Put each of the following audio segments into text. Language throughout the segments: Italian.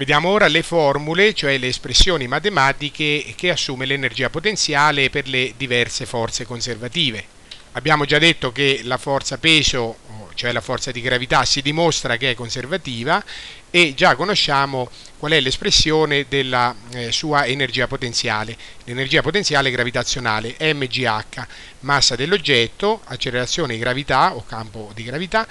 Vediamo ora le formule, cioè le espressioni matematiche che assume l'energia potenziale per le diverse forze conservative. Abbiamo già detto che la forza peso, cioè la forza di gravità, si dimostra che è conservativa e già conosciamo qual è l'espressione della eh, sua energia potenziale. L'energia potenziale gravitazionale mgh, massa dell'oggetto, accelerazione di gravità o campo di gravità,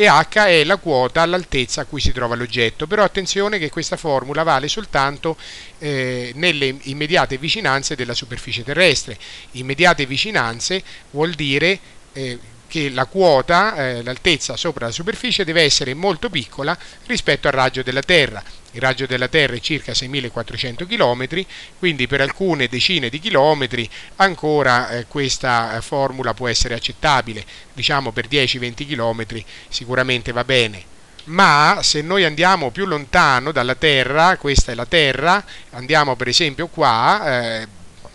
e h è la quota all'altezza a cui si trova l'oggetto, però attenzione che questa formula vale soltanto eh, nelle immediate vicinanze della superficie terrestre. Immediate vicinanze vuol dire eh, che la quota, eh, l'altezza sopra la superficie deve essere molto piccola rispetto al raggio della Terra. Il raggio della Terra è circa 6400 km, quindi per alcune decine di chilometri ancora eh, questa eh, formula può essere accettabile, diciamo per 10-20 km sicuramente va bene ma se noi andiamo più lontano dalla Terra, questa è la Terra, andiamo per esempio qua, eh,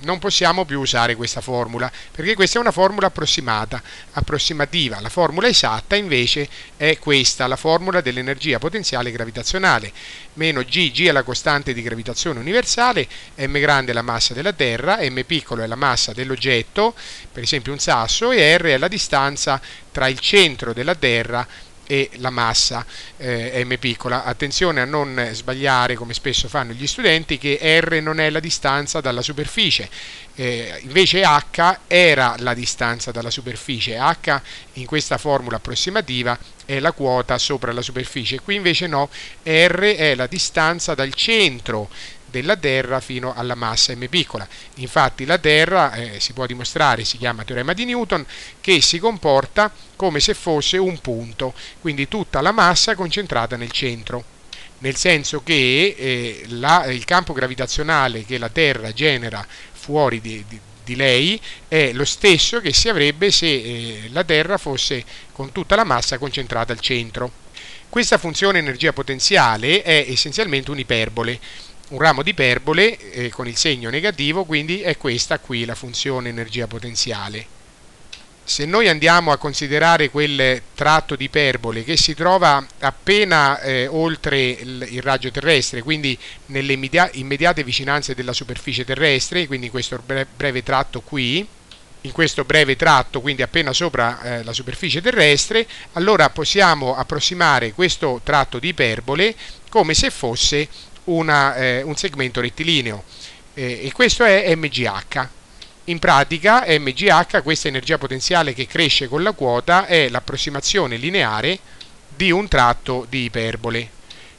non possiamo più usare questa formula perché questa è una formula approssimata, approssimativa. La formula esatta invece è questa, la formula dell'energia potenziale gravitazionale. Meno g, g è la costante di gravitazione universale, m grande è la massa della Terra, m piccolo è la massa dell'oggetto, per esempio un sasso, e r è la distanza tra il centro della Terra e la massa eh, m piccola. Attenzione a non sbagliare, come spesso fanno gli studenti, che r non è la distanza dalla superficie, eh, invece h era la distanza dalla superficie. h in questa formula approssimativa è la quota sopra la superficie, qui invece no, r è la distanza dal centro della Terra fino alla massa m piccola. Infatti la Terra, eh, si può dimostrare, si chiama teorema di Newton, che si comporta come se fosse un punto, quindi tutta la massa concentrata nel centro nel senso che eh, la, il campo gravitazionale che la Terra genera fuori di, di, di, lei è lo stesso che si avrebbe se eh, la Terra fosse con tutta la massa concentrata al centro. Questa funzione energia potenziale è essenzialmente un'iperbole un ramo di iperbole eh, con il segno negativo, quindi è questa qui la funzione energia potenziale. Se noi andiamo a considerare quel tratto di iperbole che si trova appena eh, oltre il, il, raggio terrestre, quindi nelle immediate vicinanze della superficie terrestre, quindi in questo breve, breve tratto qui, in questo breve tratto, quindi appena sopra eh, la superficie terrestre, allora possiamo approssimare questo tratto di iperbole come se fosse una, eh, un segmento rettilineo eh, e questo è MGH. In pratica MGH, questa energia potenziale che cresce con la quota, è l'approssimazione lineare di un tratto di iperbole.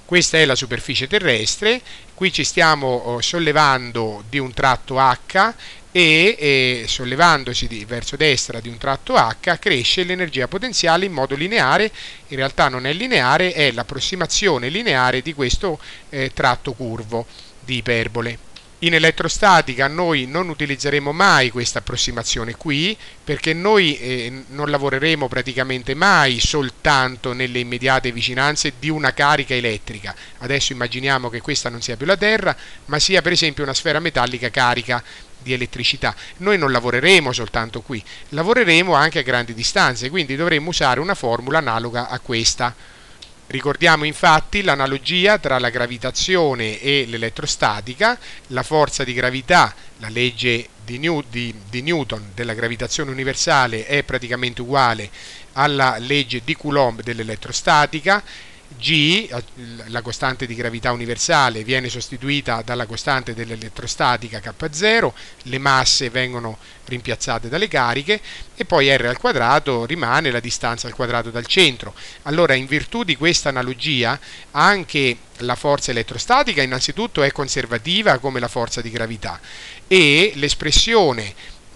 Questa è la superficie terrestre, qui ci stiamo oh, sollevando di un tratto H e, e sollevandosi di, verso destra di un tratto H cresce l'energia potenziale in modo lineare, in realtà non è lineare, è l'approssimazione lineare di questo eh, tratto curvo di iperbole. In elettrostatica noi non utilizzeremo mai questa approssimazione qui perché noi eh, non lavoreremo praticamente mai soltanto nelle immediate vicinanze di una carica elettrica. Adesso immaginiamo che questa non sia più la Terra ma sia per esempio una sfera metallica carica di elettricità. Noi non lavoreremo soltanto qui, lavoreremo anche a grandi distanze, quindi dovremo usare una formula analoga a questa. Ricordiamo infatti l'analogia tra la gravitazione e l'elettrostatica, la forza di gravità, la legge di, New, di, di, Newton della gravitazione universale è praticamente uguale alla legge di Coulomb dell'elettrostatica, G, la costante di gravità universale, viene sostituita dalla costante dell'elettrostatica K0, le masse vengono rimpiazzate dalle cariche e poi R al quadrato rimane la distanza al quadrato dal centro. Allora, in virtù di questa analogia, anche la forza elettrostatica innanzitutto è conservativa come la forza di gravità e l'espressione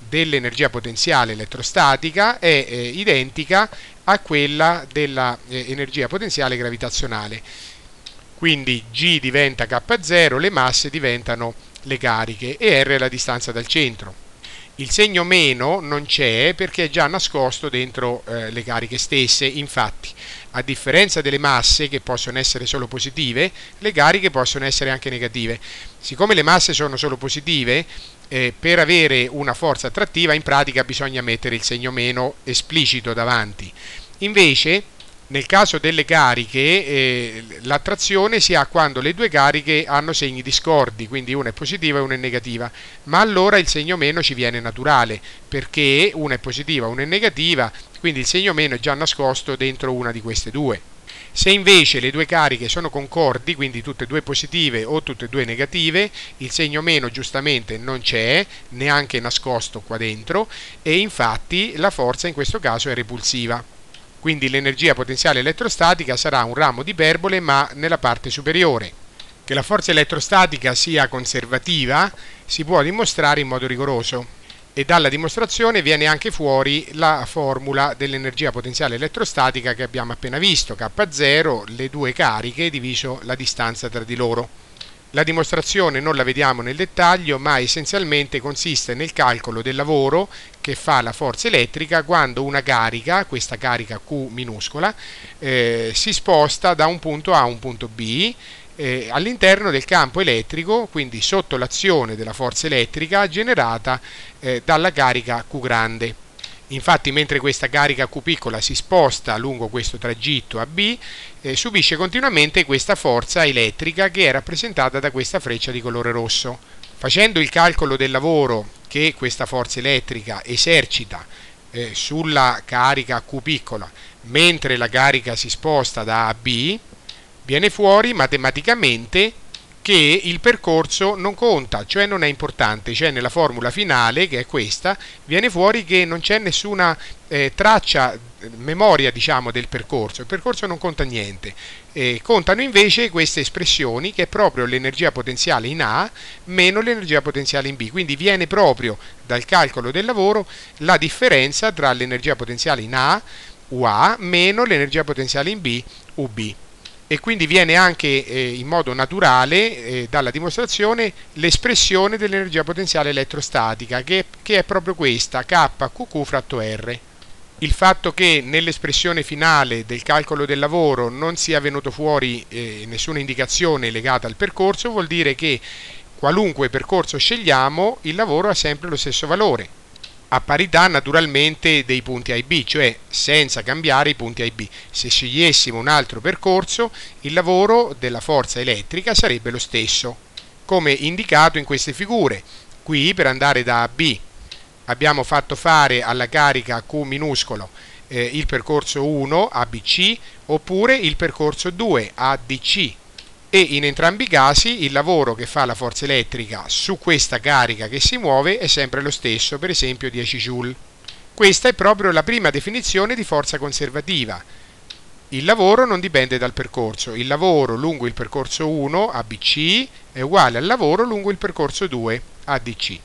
dell'energia potenziale elettrostatica è eh, identica a quella dell'energia eh, potenziale gravitazionale. Quindi G diventa K0, le masse diventano le cariche e R è la distanza dal centro. Il segno meno non c'è perché è già nascosto dentro eh, le cariche stesse, infatti a differenza delle masse che possono essere solo positive, le cariche possono essere anche negative. Siccome le masse sono solo positive, eh, per avere una forza attrattiva in pratica bisogna mettere il segno meno esplicito davanti. Invece Nel caso delle cariche eh, l'attrazione si ha quando le due cariche hanno segni discordi, quindi una è positiva e una è negativa, ma allora il segno meno ci viene naturale, perché una è positiva e una è negativa, quindi il segno meno è già nascosto dentro una di queste due. Se invece le due cariche sono concordi, quindi tutte e due positive o tutte e due negative, il segno meno giustamente non c'è, neanche nascosto qua dentro, e infatti la forza in questo caso è repulsiva. Quindi l'energia potenziale elettrostatica sarà un ramo di iperbole ma nella parte superiore. Che la forza elettrostatica sia conservativa si può dimostrare in modo rigoroso e dalla dimostrazione viene anche fuori la formula dell'energia potenziale elettrostatica che abbiamo appena visto, K0, le due cariche diviso la distanza tra di loro. La dimostrazione non la vediamo nel dettaglio, ma essenzialmente consiste nel calcolo del lavoro che fa la forza elettrica quando una carica, questa carica Q minuscola, eh, si sposta da un punto A a un punto B eh, all'interno del campo elettrico, quindi sotto l'azione della forza elettrica generata eh, dalla carica Q grande. Infatti mentre questa carica Q piccola si sposta lungo questo tragitto AB, eh, subisce continuamente questa forza elettrica che è rappresentata da questa freccia di colore rosso. Facendo il calcolo del lavoro che questa forza elettrica esercita eh, sulla carica Q piccola mentre la carica si sposta da A a B, viene fuori matematicamente che il percorso non conta, cioè non è importante, cioè nella formula finale, che è questa, viene fuori che non c'è nessuna eh, traccia, memoria diciamo del percorso, il percorso non conta niente. Eh, contano invece queste espressioni che è proprio l'energia potenziale in A meno l'energia potenziale in B, quindi viene proprio dal calcolo del lavoro la differenza tra l'energia potenziale in A, UA, meno l'energia potenziale in B, UB e quindi viene anche eh, in modo naturale eh, dalla dimostrazione l'espressione dell'energia potenziale elettrostatica che, che, è proprio questa KQQ fratto R. Il fatto che nell'espressione finale del calcolo del lavoro non sia venuto fuori eh, nessuna indicazione legata al percorso vuol dire che qualunque percorso scegliamo il lavoro ha sempre lo stesso valore a parità naturalmente dei punti A e B, cioè senza cambiare i punti A e B. Se scegliessimo un altro percorso, il lavoro della forza elettrica sarebbe lo stesso, come indicato in queste figure. Qui per andare da A a B abbiamo fatto fare alla carica Q minuscolo eh, il percorso 1 ABC oppure il percorso 2 ADC e in entrambi i casi il lavoro che fa la forza elettrica su questa carica che si muove è sempre lo stesso, per esempio 10 joule. Questa è proprio la prima definizione di forza conservativa. Il lavoro non dipende dal percorso, il lavoro lungo il percorso 1 ABC è uguale al lavoro lungo il percorso 2 ADC.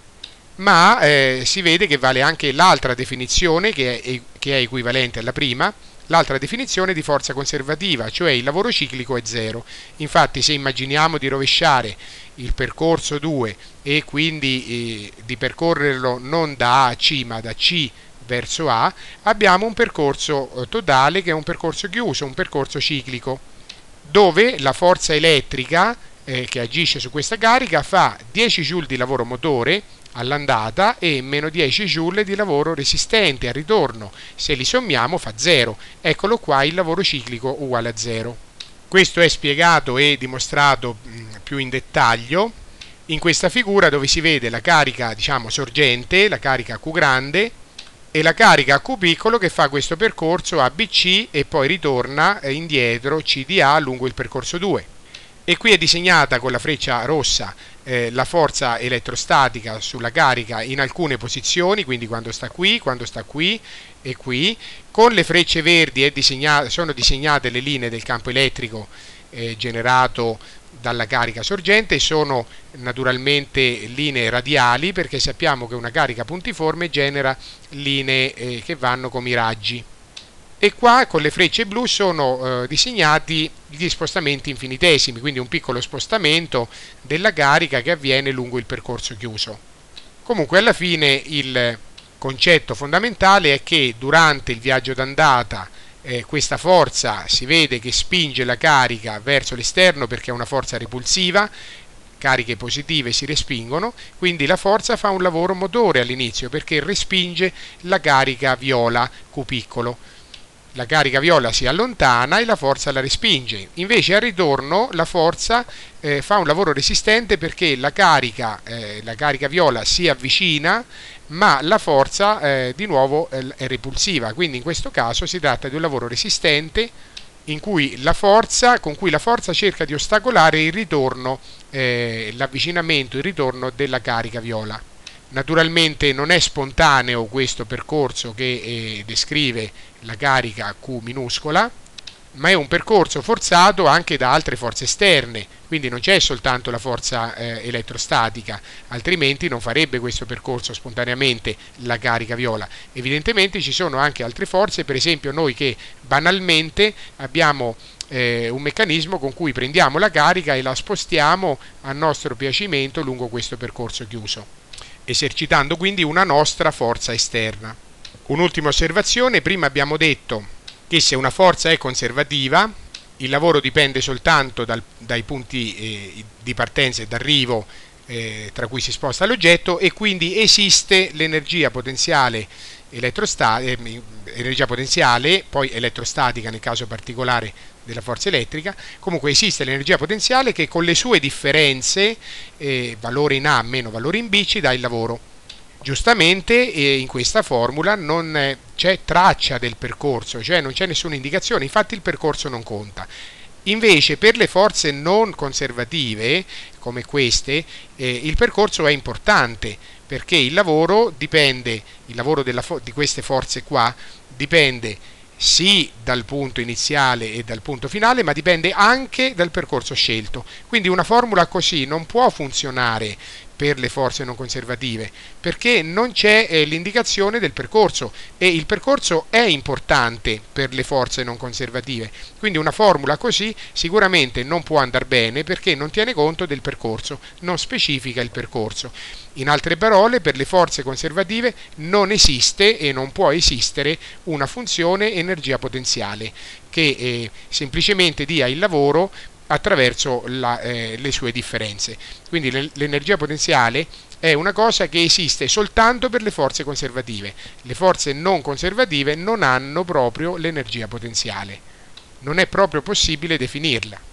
Ma eh, si vede che vale anche l'altra definizione che è, che è equivalente alla prima, L'altra definizione di forza conservativa, cioè il lavoro ciclico è zero. Infatti se immaginiamo di rovesciare il percorso 2 e quindi eh, di percorrerlo non da A a C ma da C verso A, abbiamo un percorso eh, totale che è un percorso chiuso, un percorso ciclico, dove la forza elettrica eh, che agisce su questa carica fa 10 joule di lavoro motore all'andata e meno 10 joule di lavoro resistente al ritorno. Se li sommiamo fa 0. Eccolo qua il lavoro ciclico uguale a 0. Questo è spiegato e dimostrato più in dettaglio in questa figura dove si vede la carica diciamo sorgente, la carica Q grande e la carica Q piccolo che fa questo percorso ABC e poi ritorna indietro CDA lungo il percorso 2 e qui è disegnata con la freccia rossa eh, la forza elettrostatica sulla carica in alcune posizioni, quindi quando sta qui, quando sta qui e qui. Con le frecce verdi disegnata, sono disegnate le linee del campo elettrico eh, generato dalla carica sorgente, sono naturalmente linee radiali perché sappiamo che una carica puntiforme genera linee eh, che vanno come i raggi e qua con le frecce blu sono eh, disegnati gli spostamenti infinitesimi, quindi un piccolo spostamento della carica che avviene lungo il percorso chiuso. Comunque alla fine il concetto fondamentale è che durante il viaggio d'andata eh, questa forza si vede che spinge la carica verso l'esterno perché è una forza repulsiva, cariche positive si respingono, quindi la forza fa un lavoro motore all'inizio perché respinge la carica viola Q piccolo la carica viola si allontana e la forza la respinge. Invece al ritorno la forza eh, fa un lavoro resistente perché la carica, eh, la carica viola si avvicina ma la forza eh, di nuovo è repulsiva. Quindi in questo caso si tratta di un lavoro resistente cui forza, con cui la forza cerca di ostacolare il ritorno, eh, l'avvicinamento, il ritorno della carica viola. Naturalmente non è spontaneo questo percorso che eh, descrive la carica Q minuscola, ma è un percorso forzato anche da altre forze esterne, quindi non c'è soltanto la forza eh, elettrostatica, altrimenti non farebbe questo percorso spontaneamente la carica viola. Evidentemente ci sono anche altre forze, per esempio noi che banalmente abbiamo eh, un meccanismo con cui prendiamo la carica e la spostiamo a nostro piacimento lungo questo percorso chiuso esercitando quindi una nostra forza esterna. Un'ultima osservazione, prima abbiamo detto che se una forza è conservativa, il lavoro dipende soltanto dal, dai punti eh, di partenza e d'arrivo eh, tra cui si sposta l'oggetto e quindi esiste l'energia potenziale eh, potenziale, poi elettrostatica nel caso particolare della forza elettrica, comunque esiste l'energia potenziale che con le sue differenze, eh, valore in A meno valore in B, ci dà il lavoro. Giustamente eh, in questa formula non c'è traccia del percorso, cioè non c'è nessuna indicazione, infatti il percorso non conta. Invece per le forze non conservative, come queste, eh, il percorso è importante perché il lavoro dipende, il lavoro di queste forze qua dipende sì dal punto iniziale e dal punto finale, ma dipende anche dal percorso scelto. Quindi una formula così non può funzionare per le forze non conservative, perché non c'è eh, l'indicazione del percorso e il percorso è importante per le forze non conservative. Quindi una formula così sicuramente non può andare bene perché non tiene conto del percorso, non specifica il percorso. In altre parole, per le forze conservative non esiste e non può esistere una funzione energia potenziale che eh, semplicemente dia il lavoro attraverso la, eh, le sue differenze. Quindi l'energia potenziale è una cosa che esiste soltanto per le forze conservative. Le forze non conservative non hanno proprio l'energia potenziale. Non è proprio possibile definirla.